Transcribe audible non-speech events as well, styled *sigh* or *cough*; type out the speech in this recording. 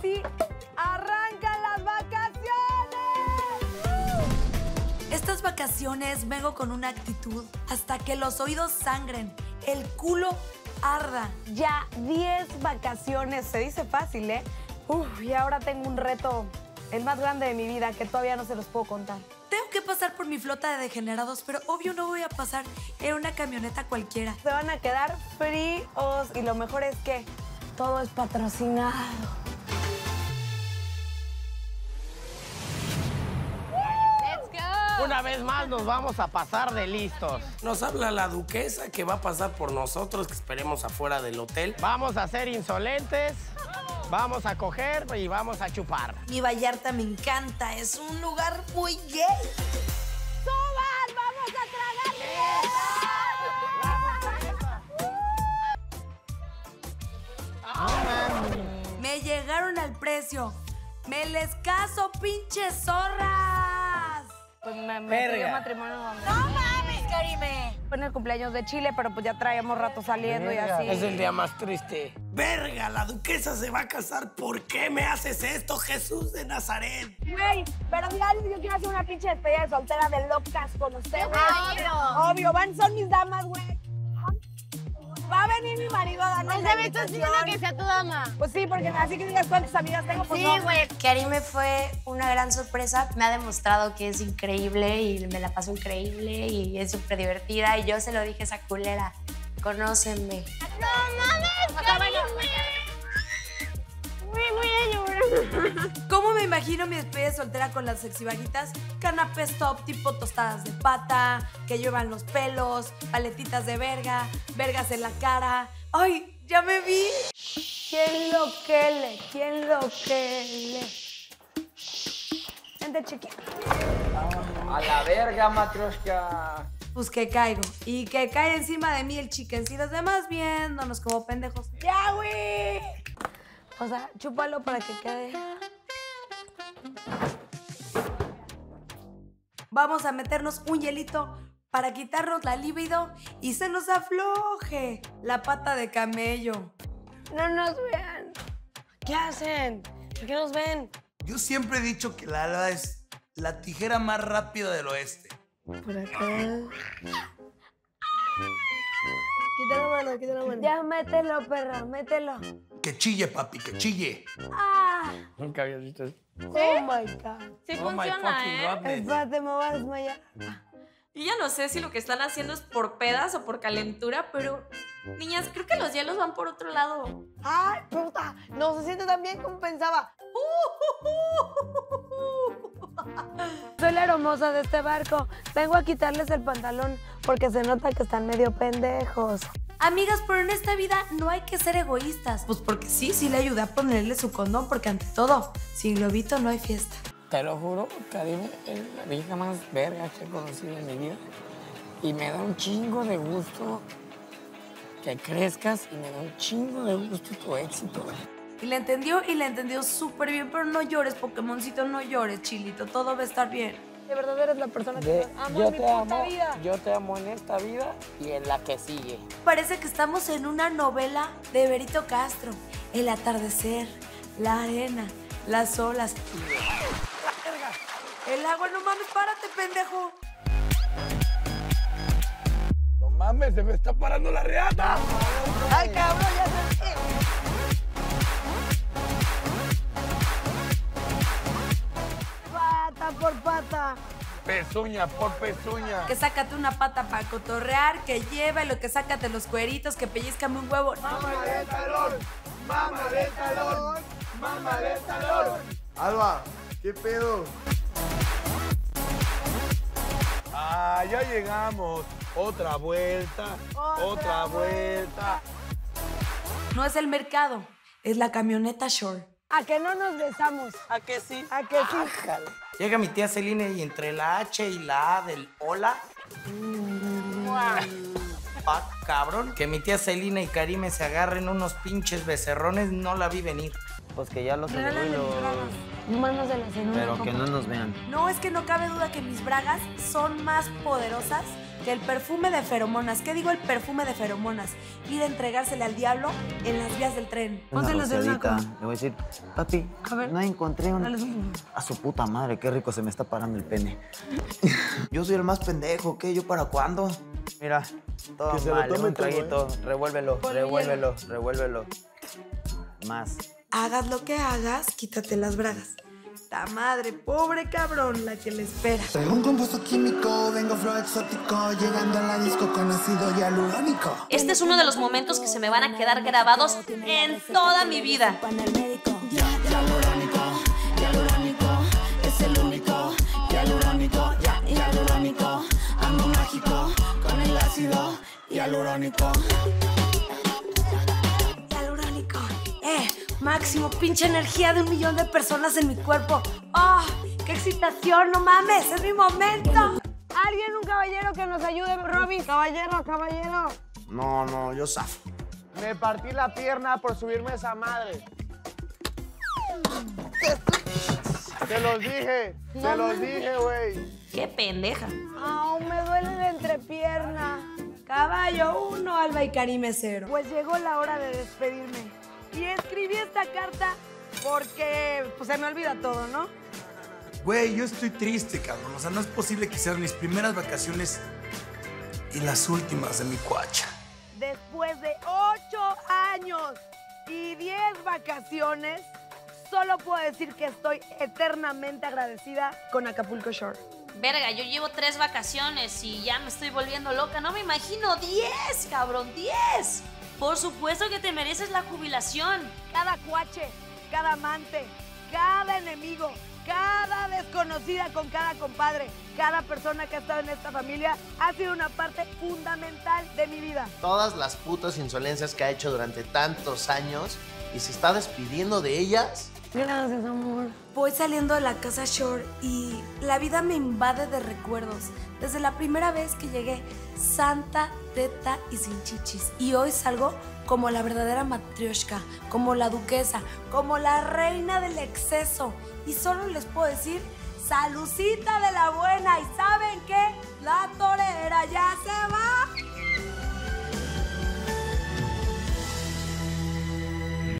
sí, arrancan las vacaciones. Estas vacaciones vengo con una actitud hasta que los oídos sangren, el culo arda. Ya 10 vacaciones, se dice fácil, ¿eh? Uf, y ahora tengo un reto, el más grande de mi vida, que todavía no se los puedo contar. Tengo que pasar por mi flota de degenerados, pero obvio no voy a pasar en una camioneta cualquiera. Se van a quedar fríos y lo mejor es que todo es patrocinado. Una vez más nos vamos a pasar de listos. Nos habla la duquesa que va a pasar por nosotros, que esperemos afuera del hotel. Vamos a ser insolentes, vamos a coger y vamos a chupar. Mi Vallarta me encanta, es un lugar muy gay. ¡Suban! ¡Vamos a tragar Me llegaron al precio. Me les caso, pinches zorras. Pues me, me pidió matrimonio. ¡No mames, Karime! Fue en el cumpleaños de Chile, pero pues ya traíamos rato saliendo y así. Es el día más triste. Verga, la duquesa se va a casar. ¿Por qué me haces esto, Jesús de Nazaret? Güey, pero mira, yo quiero hacer una pinche despedida de soltera de locas con ustedes. quiero. Obvio, van, son mis damas, güey. Venir mi marido a darnos la se me está haciendo invitación. que sea tu dama. Pues sí, porque así que digas cuántas amigas tengo, pues Sí, no. güey. Karime fue una gran sorpresa. Me ha demostrado que es increíble y me la paso increíble y es súper divertida. Y yo se lo dije a esa culera. Conóceme. No mames, Karime. ¿Cómo me imagino mi despedida de soltera con las sexy vaguitas? Canapés top tipo tostadas de pata, que llevan los pelos, paletitas de verga, vergas en la cara. ¡Ay, ya me vi! ¿Quién lo que le? ¿Quién lo que le? Vente, chiquita. A la verga, matrioshka. Pues que caigo. Y que cae encima de mí el chicken. Y los demás viéndonos como pendejos. ¡Ya, güey! O sea, chúpalo para que quede. Vamos a meternos un hielito para quitarnos la libido y se nos afloje la pata de camello. No nos vean. ¿Qué hacen? ¿Por qué nos ven? Yo siempre he dicho que la alba es la tijera más rápida del oeste. Por acá. Quita la mano, quita la mano. Ya, mételo, perra, mételo. Que chille, papi, que chille. ¡Ah! Nunca habías visto eso. Oh my God. Sí Oh my funciona, fucking ¿eh? Espérate, me voy a desmayar. Yo ya no sé si lo que están haciendo es por pedas o por calentura, pero niñas, creo que los hielos van por otro lado. ¡Ay, puta! No se siente tan bien como pensaba. *laughs* Soy la hermosa de este barco. Vengo a quitarles el pantalón porque se nota que están medio pendejos. Amigas, pero en esta vida no hay que ser egoístas. Pues porque sí, sí le ayudé a ponerle su condón, porque ante todo, sin globito no hay fiesta. Te lo juro, Karime es la vieja más verga que he conocido en mi vida. Y me da un chingo de gusto que crezcas y me da un chingo de gusto tu éxito. Y le entendió y le entendió súper bien, pero no llores, Pokémoncito, no llores, Chilito, todo va a estar bien. De verdad eres la persona que De- más amo yo en mi te puta amo, vida. yo te amo en esta vida y en la que sigue. Parece que estamos en una novela de Berito Castro. El atardecer, la arena, las olas. El agua, no mames, párate, pendejo. No mames, se me está parando la reata. ¡Ay, cabrón, ya Pezuña por pezuña. Que sácate una pata para cotorrear, que lleva y lo que sácate los cueritos, que pellizcame un huevo. Mámale el talón, mámale el talón, mámale el talón. Alba, ¿qué pedo? Ah, ya llegamos. Otra vuelta, otra, vuelta. No es el mercado, es la camioneta Shore. A que no nos besamos. ¿A que sí? A que sí. Llega mi tía Celine y entre la H y la A del hola. Ah, cabrón. Que mi tía Celina y Karime se agarren unos pinches becerrones, no la vi venir. Pues que ya los. Mándaselas en una Pero que no nos vean. No, es que no cabe duda que mis bragas son más poderosas que el perfume de feromonas, ¿qué digo el perfume de feromonas? Ir a entregársele al diablo en las vías del tren. Una Pónselos de una rosadita. cosa. Le voy a decir, papi, no encontré un... A su puta madre, qué rico se me está parando el pene. *laughs* Yo soy el más pendejo, ¿qué? ¿Yo para cuándo? Mira, todo Que mal, un todo, traguito. Revuélvelo, Ponle revuélvelo, revuélvelo. Más. Hagas lo que hagas, quítate las bragas. La madre, pobre cabrón, la que le espera. Traigo un compuesto químico, vengo flow exótico, llegando a la disco con ácido hialurónico. Este es uno de los momentos que se me van a quedar grabados en toda mi vida. Hialurónico, hialurónico, es el único. Hialurónico, ya, hialurónico, ando mágico con el ácido. Hialurónico. Máximo, pinche energía de un millón de personas en mi cuerpo. ¡Oh! ¡Qué excitación! ¡No mames! ¡Es mi momento! Alguien, un caballero que nos ayude, Robin. Caballero, caballero. No, no, yo zafo. Me partí la pierna por subirme a esa madre. Te los dije, te los dije, güey. Qué pendeja. Aún me duele la entrepierna. Caballo 1, Alba y Karime 0. Pues llegó la hora de despedirme. Y escribí esta carta porque pues, se me olvida todo, ¿no? Güey, yo estoy triste, cabrón. O sea, no es posible que sean mis primeras vacaciones y las últimas de mi cuacha. Después de ocho años y diez vacaciones, solo puedo decir que estoy eternamente agradecida con Acapulco Shore. Verga, yo llevo tres vacaciones y ya me estoy volviendo loca. No me imagino diez, cabrón, diez. Por supuesto que te mereces la jubilación. Cada cuache, cada amante, cada enemigo, cada desconocida con cada compadre, cada persona que ha estado en esta familia ha sido una parte fundamental de mi vida. Todas las putas insolencias que ha hecho durante tantos años y se está despidiendo de ellas. Gracias, amor. Voy saliendo de la casa Shore y la vida me invade de recuerdos. Desde la primera vez que llegué, santa, teta y sin chichis. Y hoy salgo como la verdadera matrioshka, como la duquesa, como la reina del exceso. Y solo les puedo decir, salucita de la buena. ¿Y saben qué? La torera ya se va.